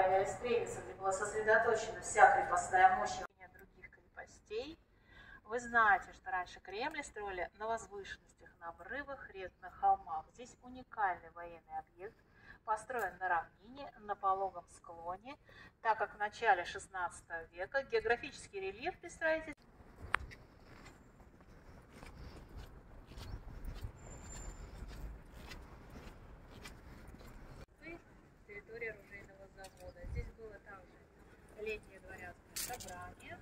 обороняли Стрельница, где была сосредоточена вся крепостная мощь других крепостей. Вы знаете, что раньше Кремль строили на возвышенностях, на обрывах, редких холмах. Здесь уникальный военный объект, построен на равнине, на пологом склоне, так как в начале XVI века географический рельеф при строительстве летнее дворянское собрание.